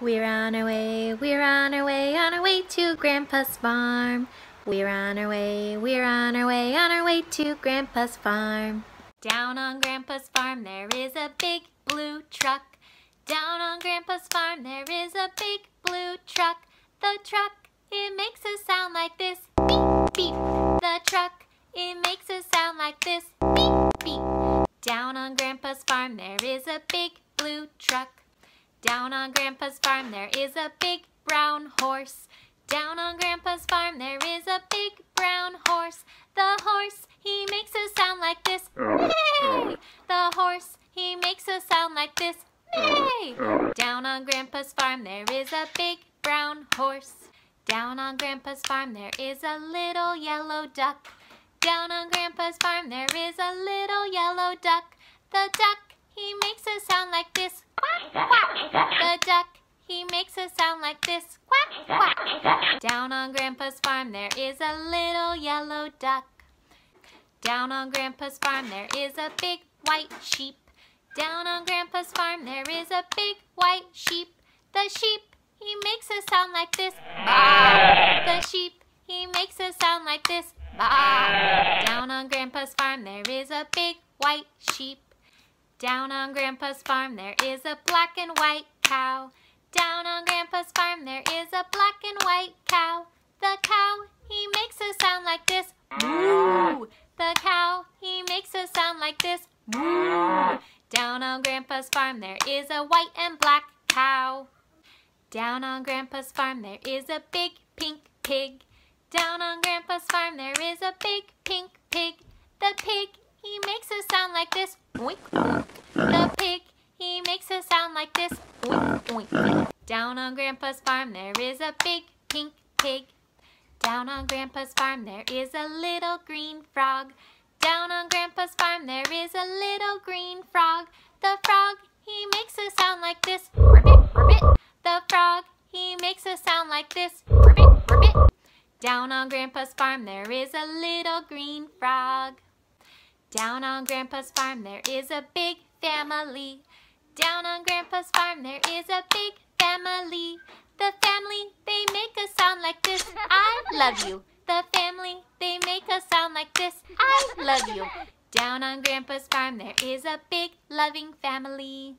We're on our way, we're on our way, on our way to Grandpa's farm. We're on our way, we're on our way, on our way to Grandpa's farm. Down on Grandpa's farm there is a big blue truck. Down on Grandpa's farm there is a big blue truck. The truck, it makes a sound like this. Beep, beep. The truck, it makes a sound like this. Beep, beep. Down on Grandpa's farm there is a big blue truck. Down on Grandpa's farm there is a big brown horse. Down on Grandpa's farm there is a big brown horse. The horse, he makes a sound like this. Neigh! The horse, he makes a sound like this. Neigh! Down on Grandpa's farm there is a big brown horse. Down on Grandpa's farm there is a little yellow duck. Down on Grandpa's farm there is a little yellow duck. The duck, he makes a sound like this. Quack, quack. The duck, he makes a sound like this. Quack, quack. Down on Grandpa's farm there is a little yellow duck. Down on Grandpa's farm there is a big white sheep. Down on Grandpa's farm there is a big white sheep. The sheep, he makes a sound like this. The sheep, he makes a sound like this. Down on Grandpa's farm there is a big white sheep. Down on Grandpa's farm there is a black and white cow. Down on Grandpa's farm there is a black and white cow. The cow, he makes a sound like this. Moo! The cow, he makes a sound like this. Moo! Down on Grandpa's farm there is a white and black cow. Down on Grandpa's farm there is a big pink pig. Down on Grandpa's farm there is a big pink pig. The pig, he makes a sound like this. Oink. The pig, he makes a sound like this. Oink, oink. Uh-huh. Down on Grandpa's farm there is a big pink pig. Down on Grandpa's farm there is a little green frog. Down on Grandpa's farm there is a little green frog. The frog, he makes a sound like this. Ribbit, ribbit. The frog, he makes a sound like this. Ribbit, ribbit. Down on Grandpa's farm there is a little green frog. Down on Grandpa's farm there is a big family. Down on Grandpa's farm there is a big family. The family, they make a sound like this. I love you. The family, they make a sound like this. I love you. Down on Grandpa's farm there is a big loving family.